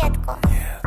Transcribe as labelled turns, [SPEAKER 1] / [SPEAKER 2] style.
[SPEAKER 1] конфетку. Yeah.